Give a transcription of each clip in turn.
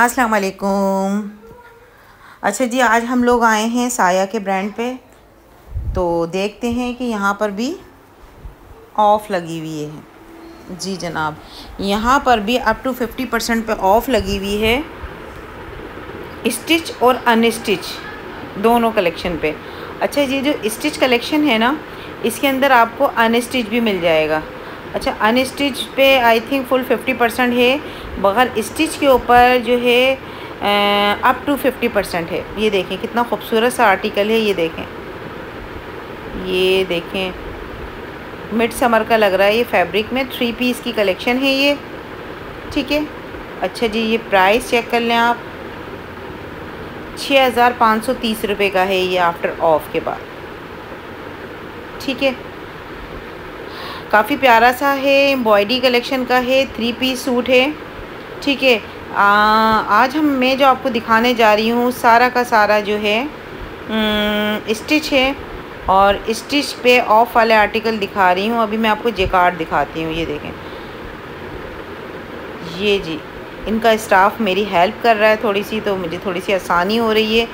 अस्सलाम वालेकुम अच्छा जी, आज हम लोग आए हैं साया के ब्रांड पे। तो देखते हैं कि यहाँ पर भी ऑफ़ लगी हुई है। जी जनाब, यहाँ पर भी अप टू फिफ्टी परसेंट पर ऑफ़ लगी हुई है। स्टिच और अनस्टिच दोनों कलेक्शन पे। अच्छा जी जो स्टिच कलेक्शन है ना, इसके अंदर आपको अनस्टिच भी मिल जाएगा। अच्छा अनस्टिच पे I think full fifty percent है, बगैर स्टिच के ऊपर जो है अप टू फिफ्टी परसेंट है। ये देखें, कितना खूबसूरत सा आर्टिकल है, ये देखें। ये देखें मिड समर का लग रहा है ये फैब्रिक में थ्री पीस की कलेक्शन है ये। ठीक है? अच्छा जी, ये प्राइस चेक कर लें आप। छः हज़ार पाँच सौ तीस रुपये का है ये आफ्टर ऑफ़ के बाद। ठीक है? काफ़ी प्यारा सा है एम्ब्रॉयडरी कलेक्शन का है थ्री पीस सूट है। ठीक है आज हम, मैं जो आपको दिखाने जा रही हूँ, सारा का सारा जो है स्टिच है और स्टिच पे ऑफ़ वाले आर्टिकल दिखा रही हूँ। अभी मैं आपको जेकार्ड दिखाती हूँ, ये देखें। ये जी, इनका स्टाफ मेरी हेल्प कर रहा है थोड़ी सी तो मुझे थोड़ी सी आसानी हो रही है।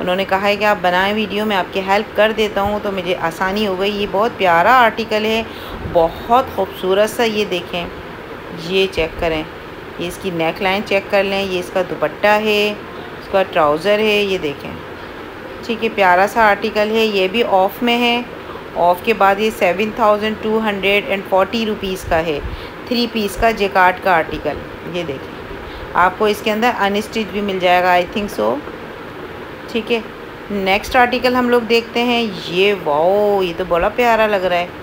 उन्होंने कहा है कि आप बनाएँ वीडियो, मैं आपकी हेल्प कर देता हूँ तो मुझे आसानी हो गई। ये बहुत प्यारा आर्टिकल है बहुत खूबसूरत सा ये देखें। ये चेक करें। ये इसकी नेक लाइन चेक कर लें। ये इसका दुपट्टा है, इसका ट्राउज़र है, ये देखें। ठीक है, प्यारा सा आर्टिकल है। ये भी ऑफ़ में है। ऑफ़ के बाद ये seven thousand two hundred and forty rupees का है। थ्री पीस का जेकार्ड का आर्टिकल ये देखें। आपको इसके अंदर अनस्टिच भी मिल जाएगा आई थिंक सो ठीक है नेक्स्ट आर्टिकल हम लोग देखते हैं। ये वाओ ये तो बड़ा प्यारा लग रहा है।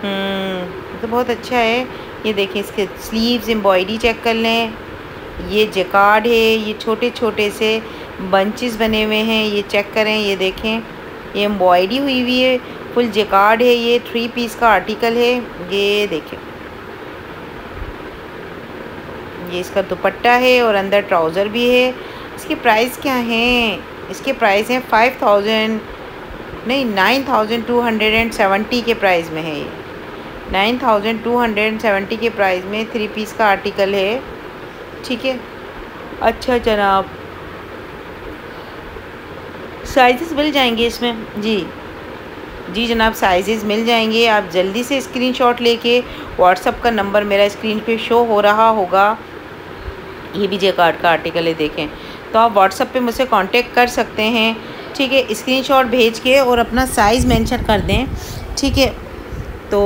तो बहुत अच्छा है। ये देखें, इसके स्लीव्स एम्ब्रॉयडरी चेक कर लें। ये जकार्ड है, ये छोटे छोटे से बंचेस बने हुए हैं, ये चेक करें, ये देखें। ये एम्ब्रॉयडरी हुई हुई है फुल जकार्ड है ये थ्री पीस का आर्टिकल है, ये देखें। ये इसका दुपट्टा है और अंदर ट्राउज़र भी है। इसके प्राइस क्या हैं? इसके प्राइस हैं फाइव थाउज़ेंड नहीं nine thousand two hundred and seventy के प्राइस में है ये। Nine thousand two hundred seventy के प्राइस में थ्री पीस का आर्टिकल है। ठीक है? अच्छा जनाब। साइज़ मिल जाएँगे इसमें? जी। जी जनाब साइज़ मिल जाएँगे। आप जल्दी से स्क्रीनशॉट लेके व्हाट्सअप का नंबर मेरा स्क्रीन पे शो हो रहा होगा। ये भी जे कार्ड का आर्टिकल है, देखें। तो आप व्हाट्सअप पे मुझसे कांटेक्ट कर सकते हैं। ठीक है? स्क्रीनशॉट भेज के और अपना साइज़ मेंशन कर दें। ठीक है? तो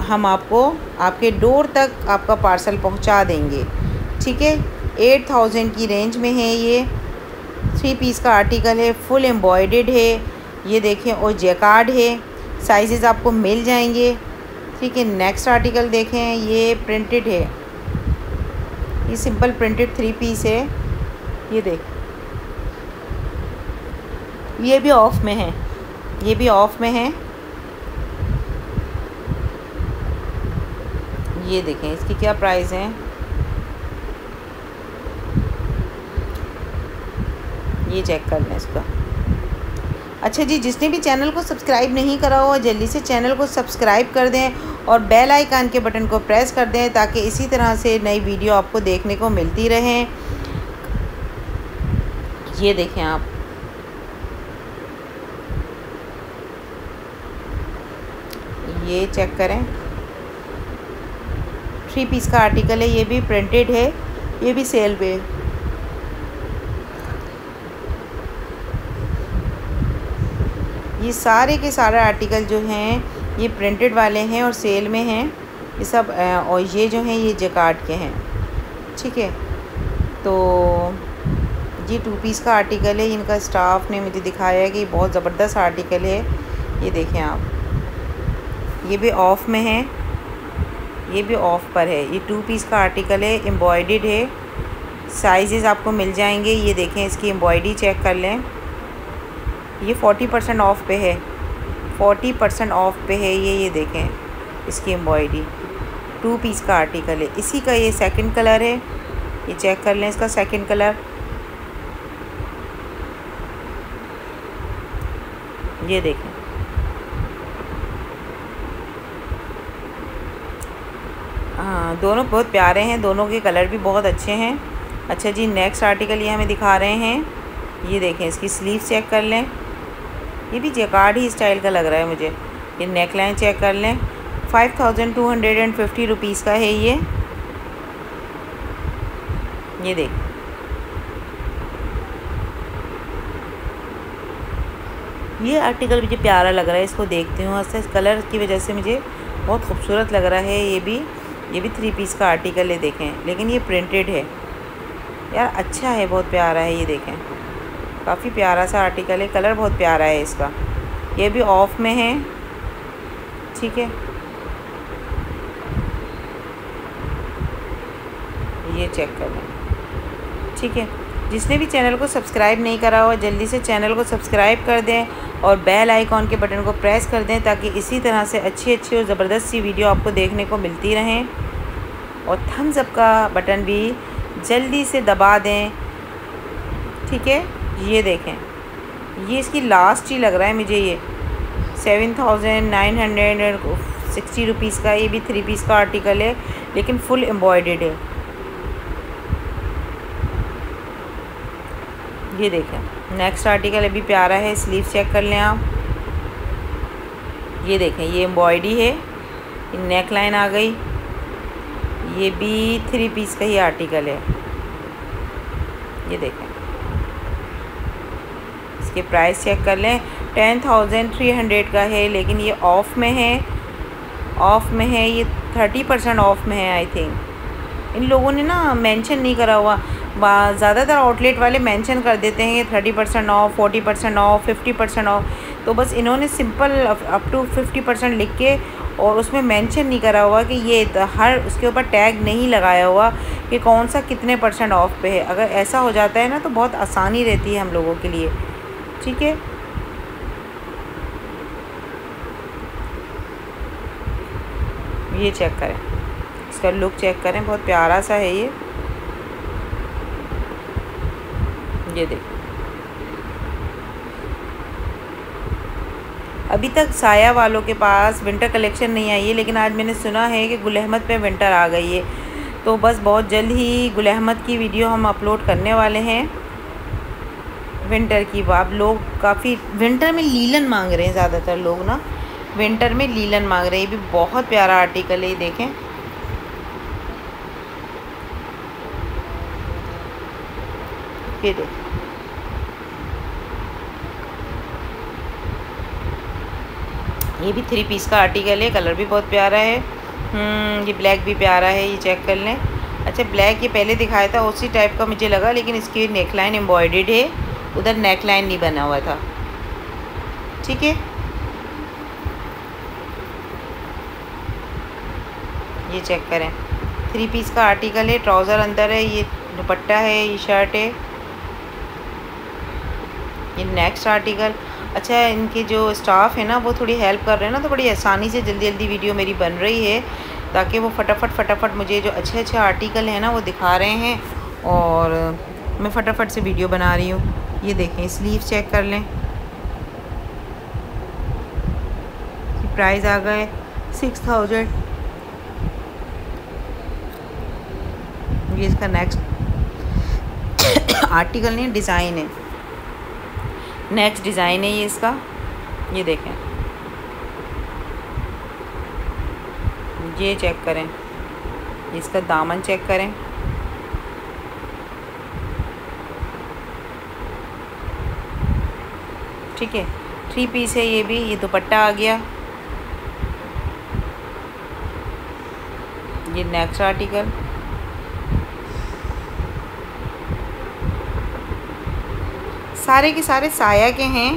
हम आपको, आपके डोर तक आपका पार्सल पहुँचा देंगे। ठीक है? एट थाउज़ेंड की रेंज में है ये। थ्री पीस का आर्टिकल है, फुल एम्ब्रॉयडेड है। ये देखें, और जैकार्ड है। साइजेस आपको मिल जाएँगे। ठीक है? नेक्स्ट आर्टिकल देखें, ये प्रिंटेड है। ये सिंपल प्रिंटेड थ्री पीस है। ये देख। ये भी ऑफ़ में है। ये भी ऑफ़ में है। ये देखें, इसकी क्या प्राइस है? ये चेक कर लें इसका। अच्छा जी, जिसने भी चैनल को सब्सक्राइब नहीं करा हुआ जल्दी से चैनल को सब्सक्राइब कर दें और बेल आइकन के बटन को प्रेस कर दें ताकि इसी तरह से नई वीडियो आपको देखने को मिलती रहें। ये देखें आप। ये चेक करें। थ्री पीस का आर्टिकल है, ये भी प्रिंटेड है, ये भी सेल पे ये सारे के सारे आर्टिकल जो हैं, ये प्रिंटेड वाले हैं और सेल में हैं। ये सब और ये जो हैं, ये जकार्ड के हैं। ठीक है? तो ये टू पीस का आर्टिकल है, इनका स्टाफ ने मुझे दिखाया है कि बहुत ज़बरदस्त आर्टिकल है। ये देखें आप। ये भी ऑफ़ में है। ये भी ऑफ़ पर है। ये टू पीस का आर्टिकल है एम्ब्रॉयडेड है। साइजेस आपको मिल जाएँगे। ये देखें, इसकी एम्ब्रॉयडरी चेक कर लें। ये फोर्टी परसेंट ऑफ़ पे है। फोर्टी परसेंट ऑफ़ पे है ये ये देखें, इसकी एम्ब्रॉयडरी टू पीस का आर्टिकल है। इसी का ये सेकंड कलर है। ये चेक कर लें इसका सेकंड कलर ये देखें हाँ दोनों बहुत प्यारे हैं, दोनों के कलर भी बहुत अच्छे हैं। अच्छा जी नेक्स्ट आर्टिकल ये हमें दिखा रहे हैं। ये देखें, इसकी स्लीव चेक कर लें। ये भी जैकार्ड ही स्टाइल का लग रहा है मुझे। ये नेक लाइन चेक कर लें। Five thousand two hundred and fifty rupees का है ये। ये देख। ये आर्टिकल मुझे प्यारा लग रहा है, इसको देखती हूँ। ऐसे कलर की वजह से मुझे बहुत खूबसूरत लग रहा है ये भी। ये भी थ्री पीस का आर्टिकल है, देखें। लेकिन ये प्रिंटेड है। यार अच्छा है, बहुत प्यारा है ये, देखें। काफ़ी प्यारा सा आर्टिकल है। कलर बहुत प्यारा है इसका। ये भी ऑफ़ में है। ठीक है। ये चेक कर लें। ठीक है। जिसने भी चैनल को सब्सक्राइब नहीं करा हो, जल्दी से चैनल को सब्सक्राइब कर दें और बेल आइकॉन के बटन को प्रेस कर दें ताकि इसी तरह से अच्छी अच्छी और ज़बरदस्त सी वीडियो आपको देखने को मिलती रहें। और थम्स अप का बटन भी जल्दी से दबा दें। ठीक है? ये देखें। ये इसकी लास्ट ही लग रहा है मुझे ये। Seven thousand nine hundred sixty rupees का ये भी थ्री पीस का आर्टिकल है, लेकिन फुल एम्ब्रॉयडेड है। ये देखें। नेक्स्ट आर्टिकल अभी प्यारा है स्लीव चेक कर लें आप। ये देखें, ये एम्ब्रॉयडरी है नेक लाइन आ गई। ये भी थ्री पीस का ही आर्टिकल है। ये देखें। इसके प्राइस चेक कर लें। टेन थाउज़ेंड थ्री हंड्रेड का है, लेकिन ये ऑफ़ में है। ऑफ़ में है, ये थर्टी परसेंट ऑफ़ में है आई थिंक इन लोगों ने ना मेंशन नहीं करा हुआ। ज़्यादातर आउटलेट वाले मेंशन कर देते हैं thirty percent off forty percent off fifty percent off तो बस इन्होंने simple up to fifty percent लिख के और उसमें मेंशन नहीं करा हुआ कि ये हर उसके ऊपर टैग नहीं लगाया हुआ कि कौन सा कितने परसेंट ऑफ़ पे है। अगर ऐसा हो जाता है ना तो बहुत आसानी रहती है हम लोगों के लिए। ठीक है? ये चेक करें। इसका लुक चेक करें। बहुत प्यारा सा है ये। ये देखो अभी तक साया वालों के पास विंटर कलेक्शन नहीं आई है, लेकिन आज मैंने सुना है कि गुल अहमद पे विंटर आ गई है। तो बस बहुत जल्द ही गुल अहमद की वीडियो हम अपलोड करने वाले हैं। विंटर की आप लोग काफ़ी विंटर में लीलन मांग रहे हैं ज़्यादातर लोग ना। विंटर में लीलन मांग रहे हैं, ये भी बहुत प्यारा आर्टिकल है, ये देखें। ये देखें। ये भी थ्री पीस का आर्टिकल है कलर भी बहुत प्यारा है। हम्म, ये ब्लैक भी प्यारा है ये चेक कर लें। अच्छा ब्लैक ये पहले दिखाया था उसी टाइप का मुझे लगा लेकिन इसकी नेकलाइन एम्ब्रॉयडेड है। उधर नेकलाइन नहीं बना हुआ था। ठीक है? ये चेक करें। थ्री पीस का आर्टिकल है ट्राउज़र अंदर है ये दुपट्टा है ये शर्ट है। ये नेक्स्ट आर्टिकल अच्छा इनके जो स्टाफ है ना, वो थोड़ी हेल्प कर रहे हैं ना तो बड़ी आसानी से जल्दी जल्दी वीडियो मेरी बन रही है, ताकि वो फटाफट फटाफट मुझे जो अच्छे अच्छे आर्टिकल हैं ना, वो दिखा रहे हैं, और मैं फटाफट से वीडियो बना रही हूँ। ये देखें स्लीव चेक कर लें। प्राइस आ गए सिक्स थाउज़ेंड ये इसका नेक्स्ट आर्टिकल नहीं डिज़ाइन है। नेक्स्ट डिज़ाइन है ये इसका। ये देखें। ये चेक करें। इसका दामन चेक करें। ठीक है। थ्री पीस है ये भी। ये दुपट्टा आ गया। ये नेक्स्ट आर्टिकल सारे के सारे साया के हैं।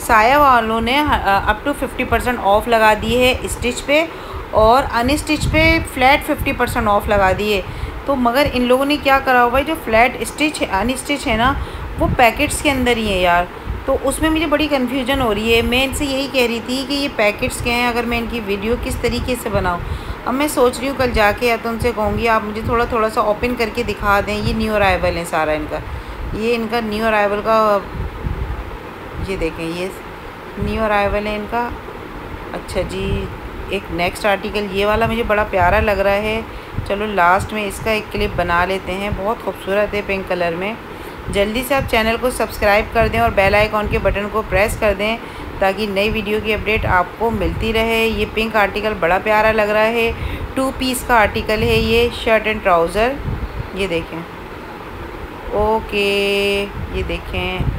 साया वालों ने up to fifty percent off लगा दी है स्टिच पे और अनस्टिच पे फ्लैट फिफ्टी परसेंट ऑफ़ लगा दिए तो मगर इन लोगों ने क्या करा हुआ है? जो फ्लैट स्टिच है अनस्टिच है ना, वो पैकेट्स के अंदर ही है यार। तो उसमें मुझे बड़ी कन्फ्यूज़न हो रही है। मैं इनसे यही कह रही थी कि ये पैकेट्स के हैं, अगर मैं इनकी वीडियो किस तरीके से बनाऊँ। अब मैं सोच रही हूँ कल जाके या तो उनसे कहूँगी, आप मुझे थोड़ा थोड़ा सा ओपन करके दिखा दें। ये न्यू अराइवल है सारा इनका। ये इनका न्यू अराइवल का, ये देखें, ये न्यू अराइवल है इनका। अच्छा जी, एक नेक्स्ट आर्टिकल ये वाला मुझे बड़ा प्यारा लग रहा है। चलो लास्ट में इसका एक क्लिप बना लेते हैं। बहुत खूबसूरत है पिंक कलर में। जल्दी से आप चैनल को सब्सक्राइब कर दें और बेल आइकॉन के बटन को प्रेस कर दें ताकि नई वीडियो की अपडेट आपको मिलती रहे। ये पिंक आर्टिकल बड़ा प्यारा लग रहा है। टू पीस का आर्टिकल है ये शर्ट एंड ट्राउज़र ये देखें। ओके ये देखें।